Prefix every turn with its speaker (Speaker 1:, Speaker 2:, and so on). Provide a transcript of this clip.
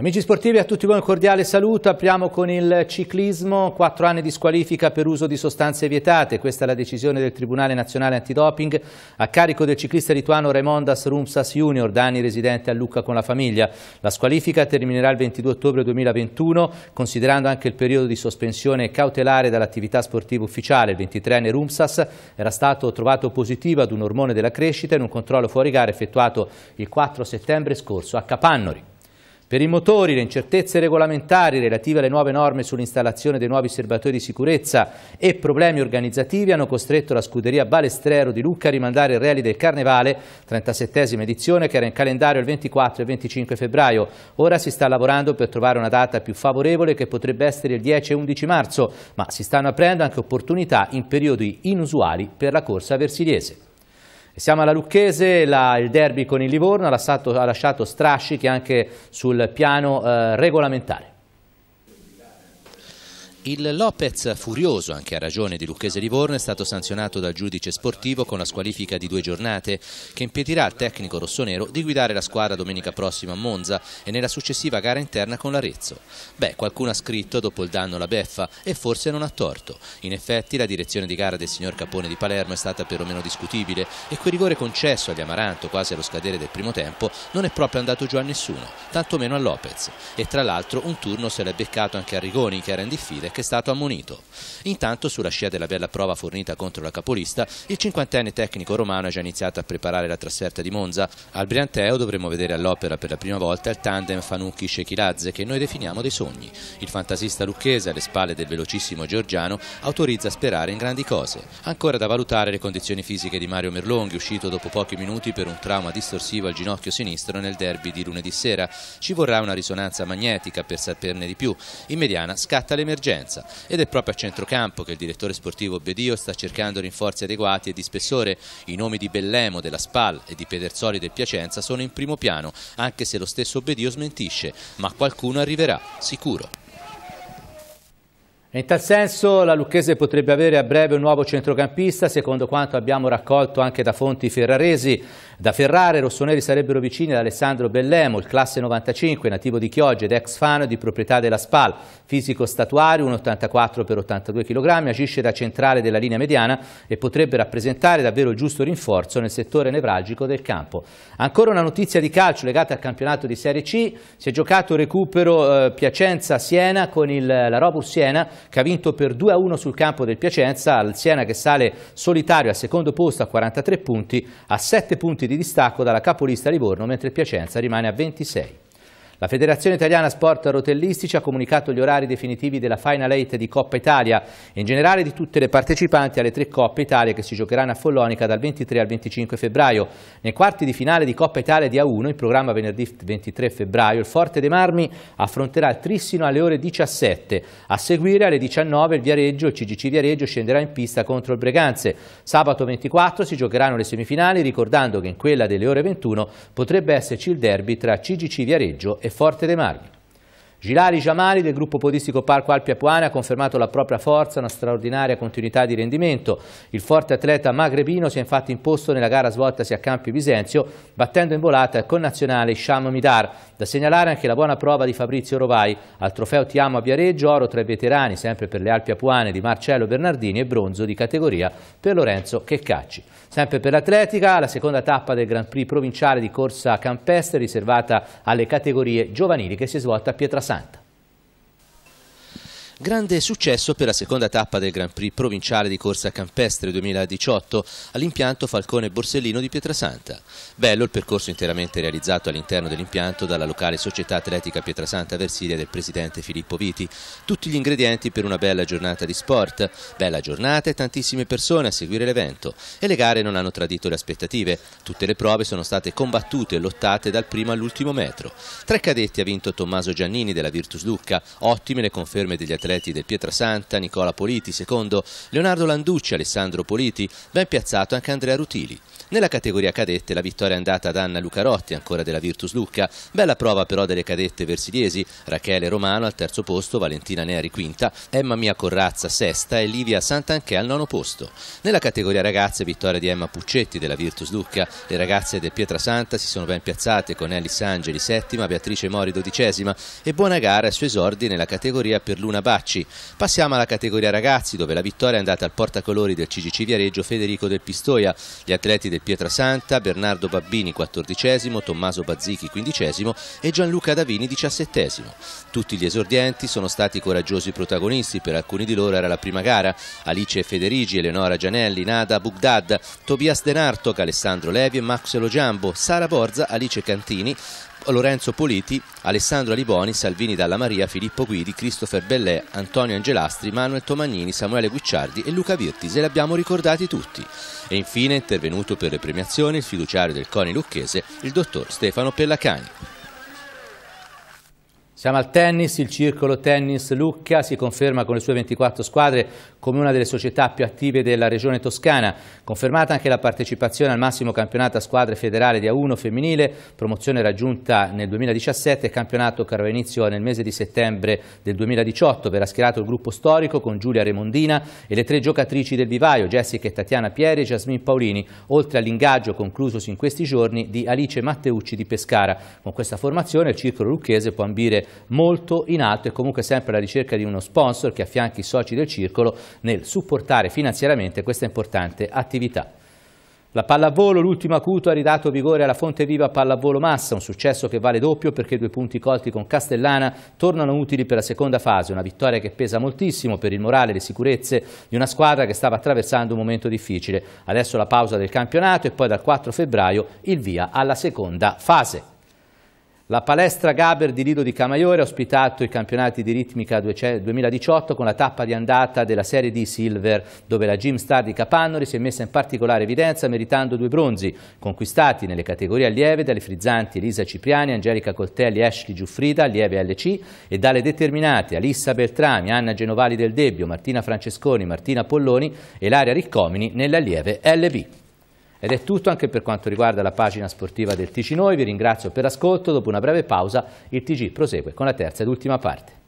Speaker 1: Amici sportivi, a tutti voi un cordiale saluto. Apriamo con il ciclismo. Quattro anni di squalifica per uso di sostanze vietate. Questa è la decisione del Tribunale Nazionale Antidoping a carico del ciclista lituano Raimondas Rumsas Junior, da anni residente a Lucca con la famiglia. La squalifica terminerà il 22 ottobre 2021, considerando anche il periodo di sospensione cautelare dall'attività sportiva ufficiale. Il 23enne Rumsas era stato trovato positivo ad un ormone della crescita in un controllo fuori gara effettuato il 4 settembre scorso a Capannori. Per i motori le incertezze regolamentari relative alle nuove norme sull'installazione dei nuovi serbatoi di sicurezza e problemi organizzativi hanno costretto la scuderia Balestrero di Lucca a rimandare il Rally del Carnevale, 37esima edizione che era in calendario il 24 e 25 febbraio. Ora si sta lavorando per trovare una data più favorevole che potrebbe essere il 10 e 11 marzo, ma si stanno aprendo anche opportunità in periodi inusuali per la corsa versiliese. Siamo alla Lucchese, la, il derby con il Livorno ha lasciato, ha lasciato strascichi anche sul piano eh, regolamentare.
Speaker 2: Il Lopez, furioso anche a ragione di Lucchese Livorno, è stato sanzionato dal giudice sportivo con la squalifica di due giornate che impedirà al tecnico rossonero di guidare la squadra domenica prossima a Monza e nella successiva gara interna con l'Arezzo. Beh, qualcuno ha scritto dopo il danno la beffa e forse non ha torto. In effetti la direzione di gara del signor Capone di Palermo è stata perlomeno discutibile e quel rigore concesso agli Amaranto quasi allo scadere del primo tempo non è proprio andato giù a nessuno, tantomeno a Lopez. E tra l'altro un turno se l'è beccato anche a Rigoni che era in diffida che è stato ammonito. Intanto, sulla scia della bella prova fornita contro la capolista, il cinquantenne tecnico romano ha già iniziato a preparare la trasferta di Monza. Al Brianteo dovremo vedere all'opera per la prima volta il tandem Fanucchi-Shekilazze che noi definiamo dei sogni. Il fantasista lucchese alle spalle del velocissimo georgiano autorizza a sperare in grandi cose. Ancora da valutare le condizioni fisiche di Mario Merlonghi, uscito dopo pochi minuti per un trauma distorsivo al ginocchio sinistro nel derby di lunedì sera. Ci vorrà una risonanza magnetica per saperne di più. In mediana scatta l'emergenza esperienza ed è proprio a centrocampo che il direttore sportivo Bedio sta cercando rinforzi adeguati e di spessore. I nomi di Bellemo, della Spal e di Pederzoli del Piacenza sono in primo piano, anche se lo stesso Bedio smentisce, ma qualcuno arriverà, sicuro.
Speaker 1: In tal senso la Lucchese potrebbe avere a breve un nuovo centrocampista, secondo quanto abbiamo raccolto anche da fonti ferraresi. Da Ferrara i rossoneri sarebbero vicini ad Alessandro Bellemo, il classe 95, nativo di Chioggia ed ex fan di proprietà della SPAL, fisico statuario, 1,84 per 82 kg, agisce da centrale della linea mediana e potrebbe rappresentare davvero il giusto rinforzo nel settore nevralgico del campo. Ancora una notizia di calcio legata al campionato di Serie C, si è giocato recupero eh, Piacenza-Siena con il, la Robus Siena che ha vinto per 2-1 sul campo del Piacenza, al Siena che sale solitario al secondo posto a 43 punti, a 7 punti di distacco dalla capolista Livorno, mentre il Piacenza rimane a 26. La Federazione Italiana Sport Rotellistici ha comunicato gli orari definitivi della Final 8 di Coppa Italia e in generale di tutte le partecipanti alle tre Coppe Italia che si giocheranno a Follonica dal 23 al 25 febbraio. Nei quarti di finale di Coppa Italia di A1, in programma venerdì 23 febbraio, il Forte dei Marmi affronterà il Trissino alle ore 17. A seguire alle 19 il Viareggio, il CGC Viareggio scenderà in pista contro il Breganze. Sabato 24 si giocheranno le semifinali ricordando che in quella delle ore 21 potrebbe esserci il derby tra CGC Viareggio e Forte dei Marmi. Gilari Giamali del gruppo podistico Parco Alpi Apuane ha confermato la propria forza, una straordinaria continuità di rendimento. Il forte atleta magrebino si è infatti imposto nella gara svoltasi a Campi Visenzio, battendo in volata il connazionale Sham Midar. Da segnalare anche la buona prova di Fabrizio Rovai al trofeo Ti amo a Viareggio, oro tra i veterani, sempre per le Alpi Apuane di Marcello Bernardini e bronzo di categoria per Lorenzo Checcacci. Sempre per l'atletica, la seconda tappa del Grand Prix provinciale di corsa campestre riservata alle categorie giovanili che si è svolta a Pietrasanta. Santa.
Speaker 2: Grande successo per la seconda tappa del Grand Prix provinciale di corsa campestre 2018 all'impianto Falcone Borsellino di Pietrasanta. Bello il percorso interamente realizzato all'interno dell'impianto dalla locale società atletica Pietrasanta Versilia del presidente Filippo Viti. Tutti gli ingredienti per una bella giornata di sport. Bella giornata e tantissime persone a seguire l'evento. E le gare non hanno tradito le aspettative. Tutte le prove sono state combattute e lottate dal primo all'ultimo metro. Tre cadetti ha vinto Tommaso Giannini della Virtus Lucca. Ottime le conferme degli atleti atleti del Pietrasanta, Nicola Politi secondo, Leonardo Landucci, Alessandro Politi, ben piazzato anche Andrea Rutili. Nella categoria cadette la vittoria è andata ad Anna Lucarotti, ancora della Virtus Lucca. Bella prova però delle cadette versiliesi, Rachele Romano al terzo posto, Valentina Neri quinta, Emma Mia Corrazza sesta e Livia Santanché al nono posto. Nella categoria ragazze vittoria di Emma Puccetti della Virtus Lucca, le ragazze del Pietrasanta si sono ben piazzate con Ellis Angeli settima, Beatrice Mori dodicesima e buona gara ai suoi esordi nella categoria per Luna Bacci. Passiamo alla categoria ragazzi dove la vittoria è andata al portacolori del CGC Viareggio Federico del Pistoia. Gli atleti del Pietrasanta, Bernardo Babbini quattordicesimo, Tommaso Bazzichi quindicesimo e Gianluca Davini diciassettesimo. Tutti gli esordienti sono stati coraggiosi protagonisti, per alcuni di loro era la prima gara, Alice Federigi, Eleonora Gianelli, Nada Bugdad, Tobias Denartok, Alessandro Levi e Maxelo Giambo, Sara Borza, Alice Cantini, Lorenzo Politi, Alessandro Aliboni, Salvini Dalla Maria, Filippo Guidi, Christopher Bellè, Antonio Angelastri, Manuel Tomagnini, Samuele Guicciardi e Luca Virti, se li abbiamo ricordati tutti. E infine è intervenuto per le premiazioni il fiduciario del CONI Lucchese, il dottor Stefano Pellacani.
Speaker 1: Siamo al tennis, il circolo tennis Lucca si conferma con le sue 24 squadre come una delle società più attive della regione toscana. Confermata anche la partecipazione al massimo campionato a squadre federale di A1 femminile, promozione raggiunta nel 2017 e campionato che aveva inizio nel mese di settembre del 2018. Verrà schierato il gruppo storico con Giulia Remondina e le tre giocatrici del vivaio, Jessica e Tatiana Pieri e Jasmine Paolini, oltre all'ingaggio conclusosi in questi giorni di Alice Matteucci di Pescara. Con questa formazione il circolo lucchese può ambire molto in alto e comunque sempre alla ricerca di uno sponsor che affianchi i soci del circolo nel supportare finanziariamente questa importante attività. La pallavolo, l'ultimo acuto, ha ridato vigore alla Fonte Viva Pallavolo Massa, un successo che vale doppio perché i due punti colti con Castellana tornano utili per la seconda fase, una vittoria che pesa moltissimo per il morale e le sicurezze di una squadra che stava attraversando un momento difficile. Adesso la pausa del campionato e poi dal 4 febbraio il via alla seconda fase. La palestra Gaber di Lido di Camaiore ha ospitato i campionati di ritmica 2018 con la tappa di andata della Serie D Silver, dove la Gym Star di Capannori si è messa in particolare evidenza meritando due bronzi, conquistati nelle categorie allieve dalle frizzanti Elisa Cipriani, Angelica Coltelli e Ashley Giuffrida, allieve LC, e dalle determinate Alissa Beltrami, Anna Genovali del Debbio, Martina Francesconi, Martina Polloni e Laria Riccomini nell'allieve LB. Ed è tutto anche per quanto riguarda la pagina sportiva del TG Noi, vi ringrazio per l'ascolto, dopo una breve pausa il TG prosegue con la terza ed ultima parte.